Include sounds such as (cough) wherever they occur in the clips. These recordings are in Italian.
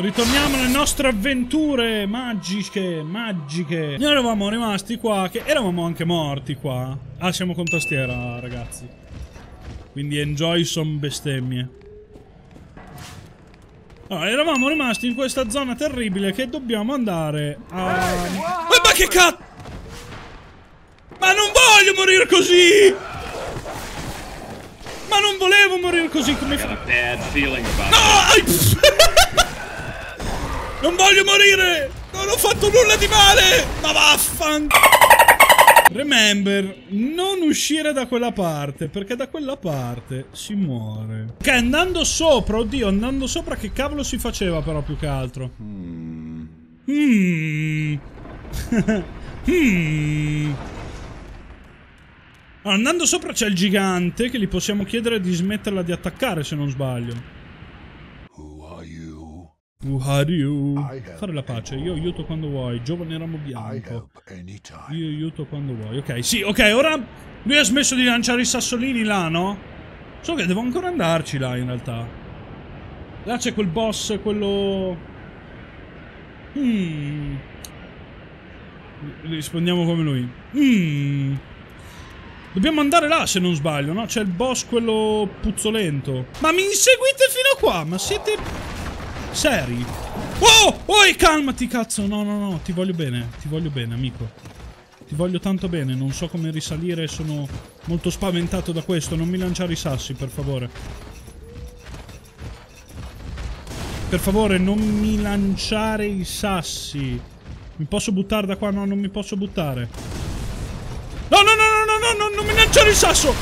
Ritorniamo alle nostre avventure magiche, magiche. Noi eravamo rimasti qua, che eravamo anche morti qua. Ah, siamo con tastiera, ragazzi. Quindi enjoy some bestemmie. Allora, eravamo rimasti in questa zona terribile che dobbiamo andare a... Ma, ma che cazzo! Ma non voglio morire così! Ma non volevo morire così come. No! (laughs) non voglio morire! Non ho fatto nulla di male! Ma vaffanculo! Remember, non uscire da quella parte, perché da quella parte si muore. Ok, andando sopra, oddio, andando sopra che cavolo si faceva però più che altro? Hmm. (laughs) Hmm. hmm. Andando sopra c'è il gigante che gli possiamo chiedere di smetterla di attaccare se non sbaglio. You? Fare la pace, io aiuto quando vuoi, giovane ramo bianco. Io aiuto quando vuoi. Ok, sì, ok, ora lui ha smesso di lanciare i sassolini là, no? So che devo ancora andarci là in realtà. Là c'è quel boss, quello... Hmm... Rispondiamo come lui. Hmm... Dobbiamo andare là se non sbaglio, no? C'è il boss quello puzzolento. Ma mi inseguite fino a qua? Ma siete... Seri? Oh! Oh, calmati, cazzo! No, no, no, ti voglio bene. Ti voglio bene, amico. Ti voglio tanto bene. Non so come risalire, sono molto spaventato da questo. Non mi lanciare i sassi, per favore. Per favore, non mi lanciare i sassi. Mi posso buttare da qua? No, non mi posso buttare. No, no, no, no, no, no, non mi lanciare il sasso!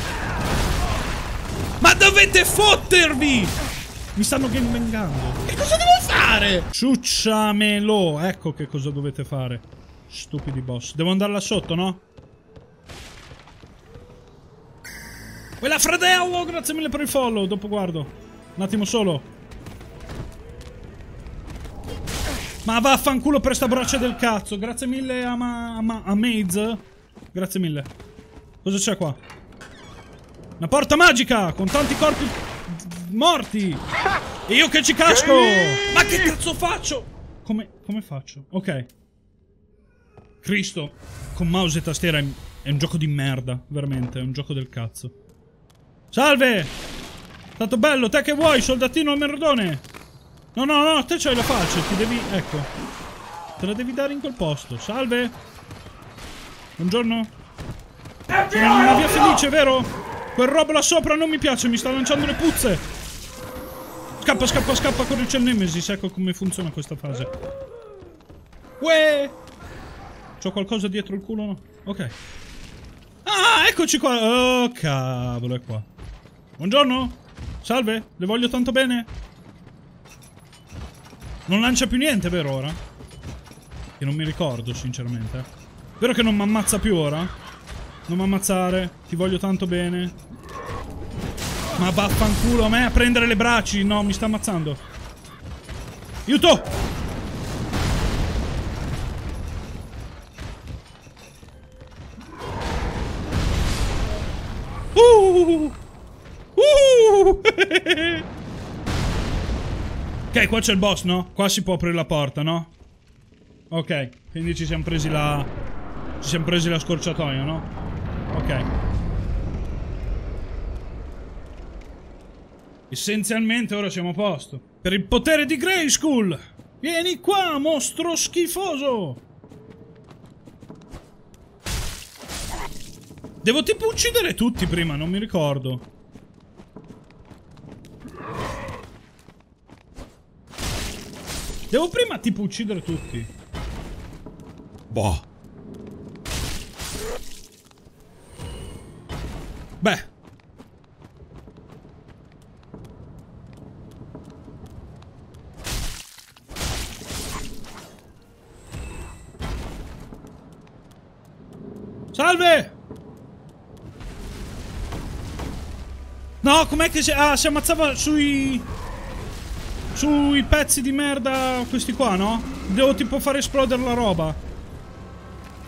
Ma dovete fottervi! Mi stanno gangbangando. Cosa devo fare? Ciucciamelo. Ecco che cosa dovete fare. Stupidi boss. Devo andare là sotto, no? Quella fratello, grazie mille per il follow. Dopo guardo. Un attimo solo. Ma vaffanculo per sta braccia del cazzo. Grazie mille a, ma, a, ma, a Maze. Grazie mille. Cosa c'è qua? Una porta magica con tanti corpi morti. E io che ci casco. Ma che cazzo faccio? Come, come faccio? Ok. Cristo. Con mouse e tastiera è, è un gioco di merda. Veramente, è un gioco del cazzo. Salve! Stato bello, te che vuoi, soldatino merdone? No, no, no, te c'hai la faccia, ti devi... Ecco. Te la devi dare in quel posto. Salve! Buongiorno. Sono in una via felice, vero? Quel robo là sopra non mi piace, mi sta lanciando le puzze. Scappa, scappa, scappa, corri c'è il Nemesis. Ecco come funziona questa fase. Uè! C'ho qualcosa dietro il culo, no? Ok. Ah, eccoci qua. Oh, cavolo, è qua. Buongiorno. Salve, le voglio tanto bene. Non lancia più niente, vero, ora? Che non mi ricordo, sinceramente. Vero che non mi ammazza più ora? Non mi ammazzare, ti voglio tanto bene. Ma vaffanculo a me a prendere le braccia. No, mi sta ammazzando. Aiuto! Uh! Uh! (laughs) ok, qua c'è il boss, no? Qua si può aprire la porta, no? Ok, quindi ci siamo presi la... Ci siamo presi la scorciatoia, no? Ok. Essenzialmente ora siamo a posto. Per il potere di Grayskull! Vieni qua, mostro schifoso! Devo tipo uccidere tutti prima, non mi ricordo. Devo prima tipo uccidere tutti. Boh. Beh. Salve! No, com'è che si... Ah, si ammazzava sui... Sui pezzi di merda questi qua, no? Devo tipo far esplodere la roba.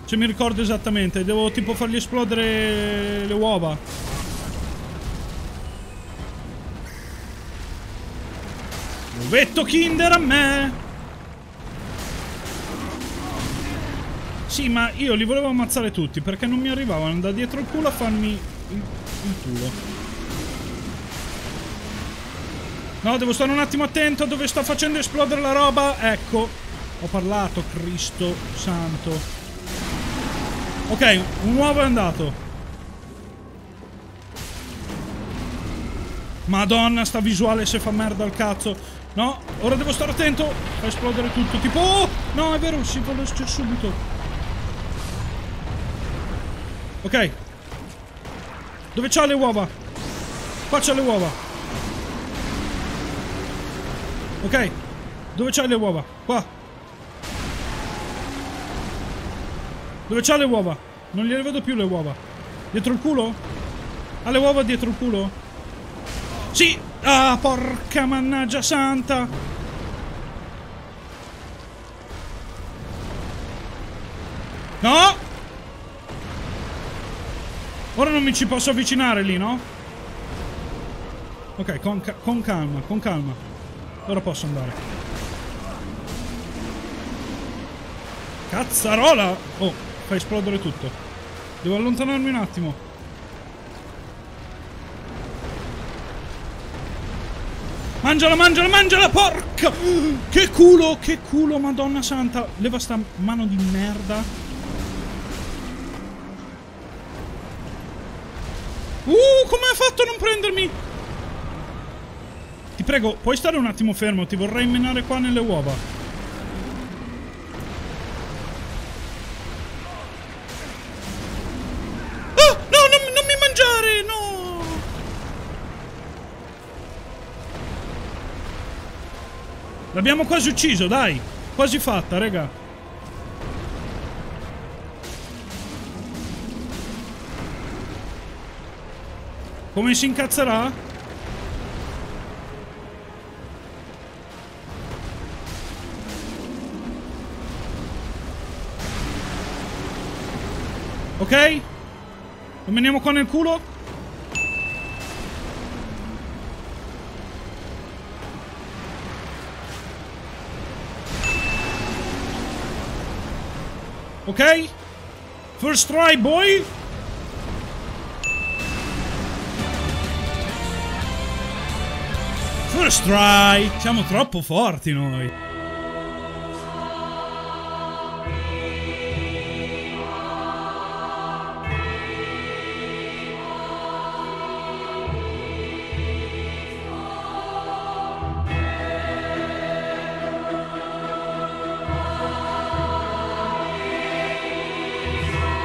Se mi ricordo esattamente, devo tipo fargli esplodere le uova. Vetto Kinder a me! Sì, ma io li volevo ammazzare tutti perché non mi arrivavano da dietro il culo a farmi il, il culo. No, devo stare un attimo attento dove sta facendo esplodere la roba. Ecco, ho parlato, Cristo santo. Ok, un uovo è andato. Madonna, sta visuale se fa merda al cazzo. No, ora devo stare attento. Fa esplodere tutto. Tipo, oh! No, è vero, si vuole subito. Ok. Dove c'ha le uova? Qua c'ha le uova. Ok. Dove c'ha le uova? Qua. Dove c'ha le uova? Non gliele vedo più le uova. Dietro il culo? Ha le uova dietro il culo? Sì! Ah, porca mannaggia santa! No! Ora non mi ci posso avvicinare lì, no? Ok, con, con calma, con calma. Ora posso andare. Cazzarola! Oh, fa esplodere tutto. Devo allontanarmi un attimo. Mangiala, mangiala, mangiala, porca! Che culo, che culo, madonna santa. Leva sta mano di merda. Come hai fatto a non prendermi? Ti prego, puoi stare un attimo fermo? Ti vorrei menare qua nelle uova. Oh, no, non mi mangiare, no! L'abbiamo quasi ucciso, dai. Quasi fatta, raga. Come si incazzerà? Ok? Lo meniamo qua nel culo? Ok? First try, boy! First try! Siamo troppo forti noi!